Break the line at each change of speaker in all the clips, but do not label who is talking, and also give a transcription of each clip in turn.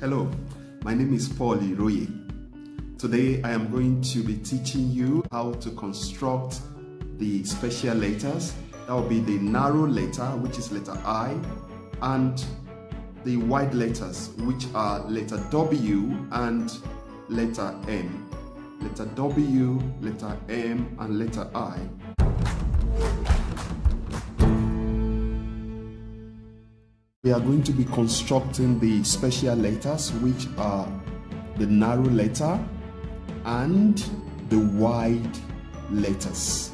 Hello, my name is Paul Iroye. Today I am going to be teaching you how to construct the special letters. That will be the narrow letter, which is letter I, and the wide letters, which are letter W and letter M. Letter W, letter M, and letter I. We are going to be constructing the special letters, which are the narrow letter and the wide letters.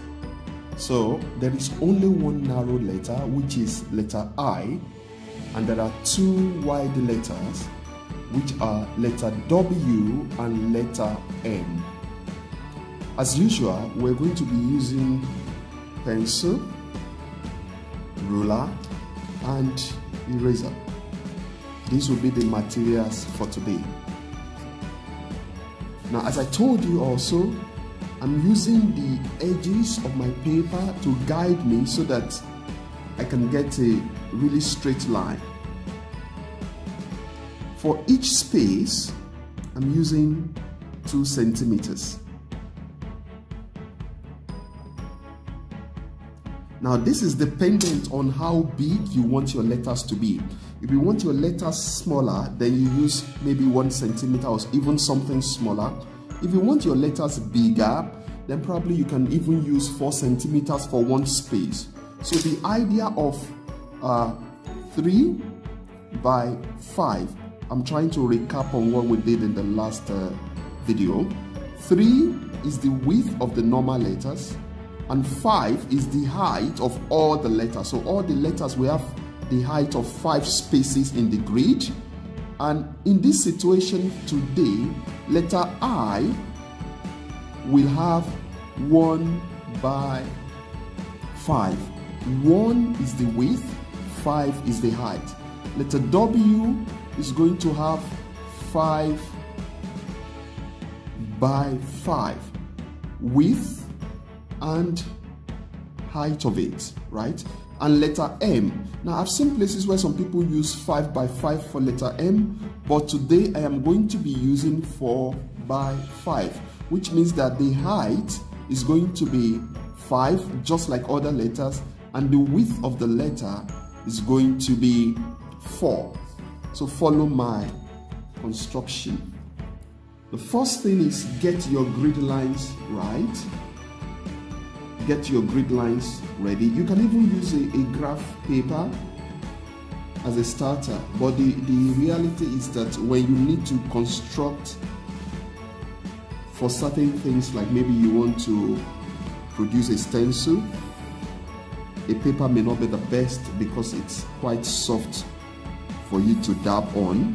So there is only one narrow letter, which is letter I, and there are two wide letters, which are letter W and letter M. As usual, we're going to be using pencil, ruler, and eraser. These will be the materials for today. Now, as I told you also, I'm using the edges of my paper to guide me so that I can get a really straight line. For each space, I'm using two centimeters. Now, this is dependent on how big you want your letters to be. If you want your letters smaller, then you use maybe one centimeter or even something smaller. If you want your letters bigger, then probably you can even use four centimeters for one space. So the idea of uh, three by five, I'm trying to recap on what we did in the last uh, video. Three is the width of the normal letters and 5 is the height of all the letters. So all the letters we have the height of 5 spaces in the grid. And in this situation today, letter I will have 1 by 5. 1 is the width, 5 is the height. Letter W is going to have 5 by 5. Width and height of it, right? And letter M. Now, I've seen places where some people use 5 by 5 for letter M, but today I am going to be using 4 by 5, which means that the height is going to be 5, just like other letters, and the width of the letter is going to be 4. So, follow my construction. The first thing is get your grid lines right get your grid lines ready. You can even use a, a graph paper as a starter, but the, the reality is that when you need to construct for certain things, like maybe you want to produce a stencil, a paper may not be the best because it's quite soft for you to dab on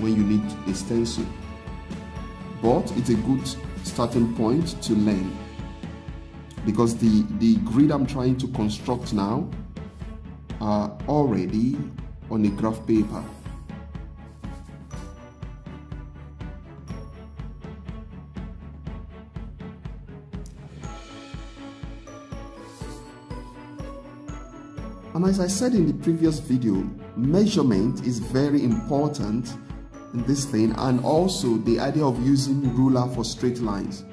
when you need a stencil. But it's a good starting point to learn because the, the grid I'm trying to construct now are already on a graph paper. And as I said in the previous video, measurement is very important in this thing and also the idea of using ruler for straight lines.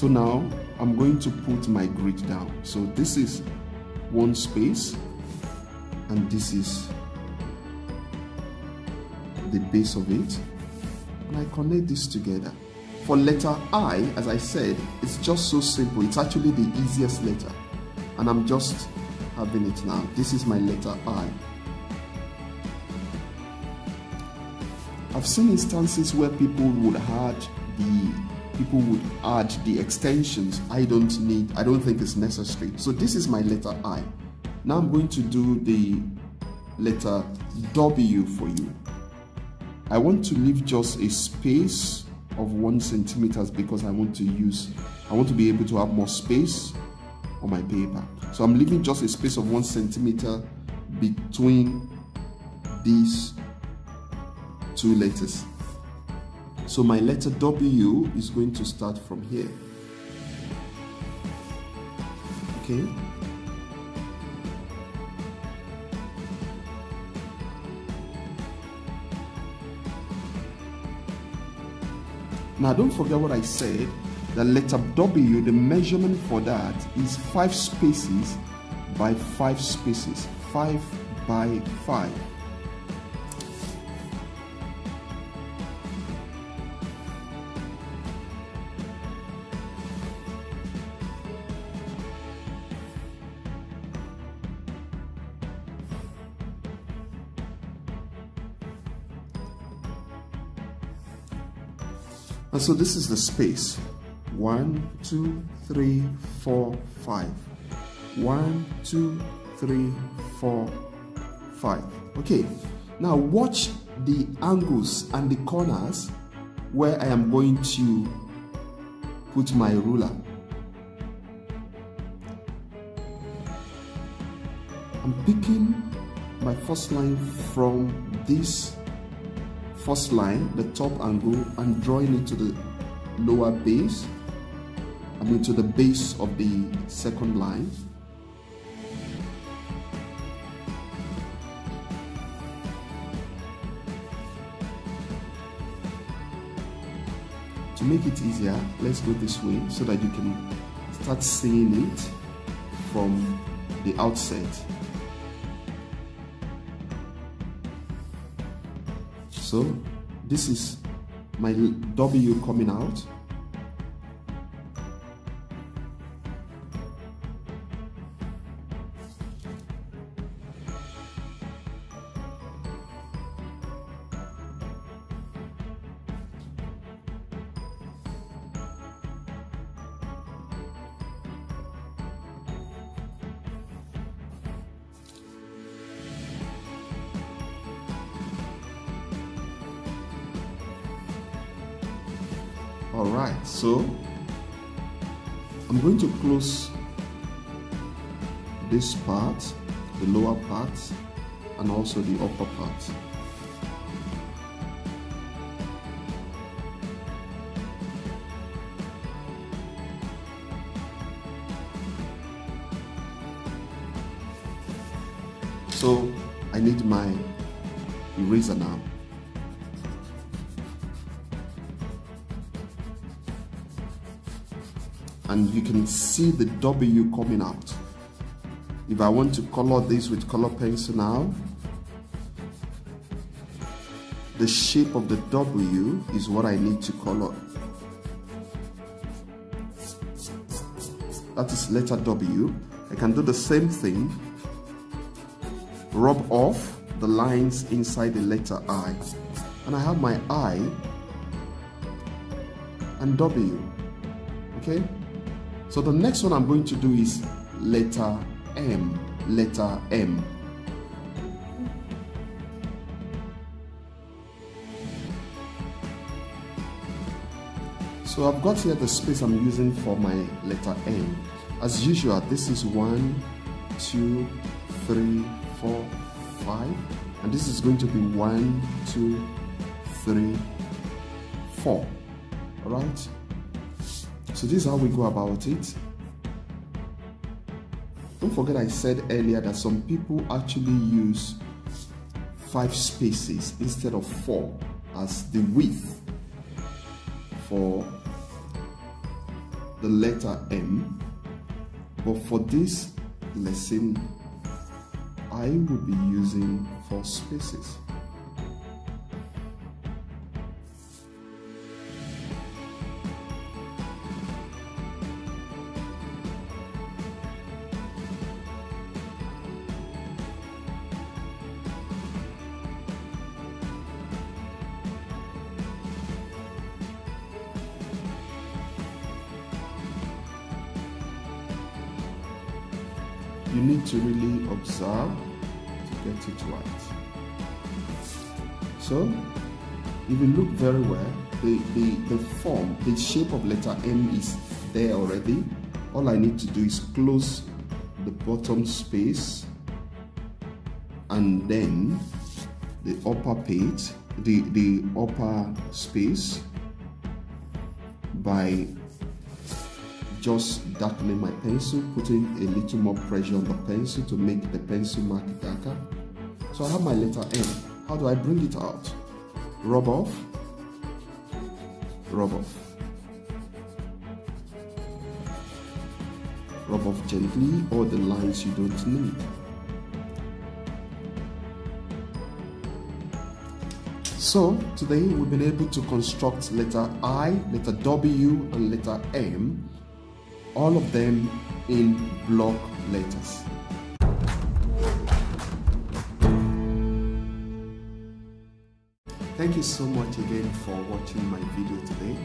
So now I'm going to put my grid down. So this is one space and this is the base of it. And I connect this together. For letter I, as I said, it's just so simple. It's actually the easiest letter. And I'm just having it now. This is my letter I. I've seen instances where people would add the people would add the extensions I don't need, I don't think it's necessary. So this is my letter I. Now I'm going to do the letter W for you. I want to leave just a space of one centimeters because I want to use, I want to be able to have more space on my paper. So I'm leaving just a space of one centimeter between these two letters. So my letter W is going to start from here. Okay. Now don't forget what I said, the letter W, the measurement for that is 5 spaces by 5 spaces, 5 by 5. And so this is the space. One, two, three, four, five. One, two, three, four, five. Okay, now watch the angles and the corners where I am going to put my ruler. I'm picking my first line from this first line, the top angle, and drawing it to the lower base. I mean to the base of the second line. To make it easier, let's go this way so that you can start seeing it from the outset. So this is my W coming out. All right so I'm going to close this part the lower part and also the upper part. So I need my eraser now and you can see the W coming out. If I want to color this with color pencil now, the shape of the W is what I need to color. That is letter W. I can do the same thing. Rub off the lines inside the letter I. And I have my I and W. Okay? So the next one I'm going to do is letter M, letter M. So I've got here the space I'm using for my letter M. As usual, this is one, two, three, four, five, and this is going to be one, two, three, four. All right. So this is how we go about it. Don't forget I said earlier that some people actually use five spaces instead of four as the width for the letter M. But for this lesson, I will be using four spaces. You need to really observe to get it right. So, if you look very well, the, the, the form, the shape of letter M is there already. All I need to do is close the bottom space and then the upper page, the, the upper space by just darkening my pencil, putting a little more pressure on the pencil to make the pencil mark darker. So I have my letter M. How do I bring it out? Rub off. rub off. Rub off gently all the lines you don't need. So today we've been able to construct letter I, letter W and letter M, all of them in block letters. Thank you so much again for watching my video today.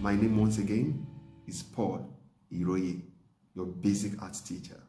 My name once again is Paul Iroye, your basic art teacher.